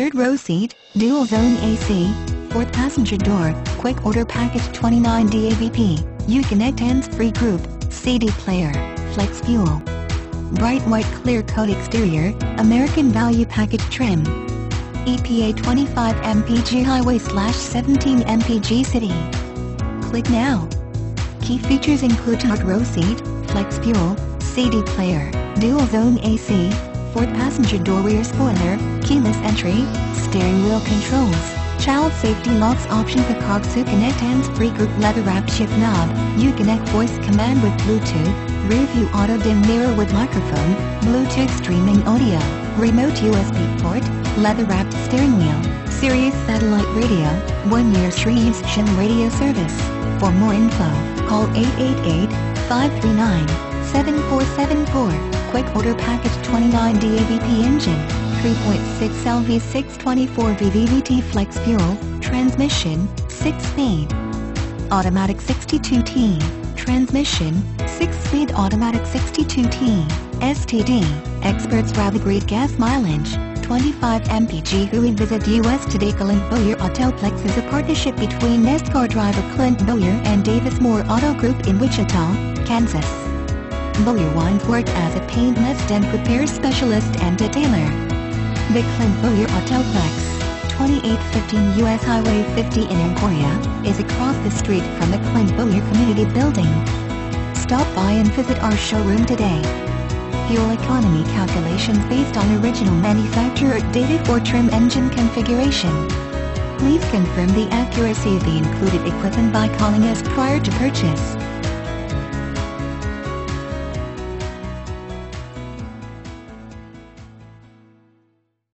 third row seat, dual zone AC, fourth passenger door, quick order package 29 DAVP, Uconnect hands-free group, CD player, flex fuel. Bright white clear coat exterior, American value package trim. EPA 25 mpg highway slash 17 mpg city. Click now. Key features include third row seat, flex fuel, CD player, dual zone AC, fourth passenger door rear spoiler, keyless entry, steering wheel controls, child safety locks option for Kogsu Connect hands-free group leather wrapped shift knob, Uconnect voice command with Bluetooth, rear view auto dim mirror with microphone, Bluetooth streaming audio, remote USB port, leather wrapped steering wheel, Sirius satellite radio, one year Sri Shim radio service. For more info, call 888-539-7474. Quick order package 29 DAVP engine, 3.6 LV 624 VVVT flex fuel, transmission, 6-speed. Automatic 62T, transmission, 6-speed automatic 62T, STD, experts great gas mileage. 25 mpg who visit US today Clint Bowyer Autoplex is a partnership between NASCAR driver Clint Bowyer and Davis Moore Auto Group in Wichita, Kansas. Bowyer once worked as a paint-less dent repair specialist and detailer. The Clint Bowyer Autoplex, 2815 US Highway 50 in Emporia, is across the street from the Clint Bowyer Community Building. Stop by and visit our showroom today fuel economy calculations based on original manufacturer data for trim engine configuration. Please confirm the accuracy of the included equipment by calling us prior to purchase.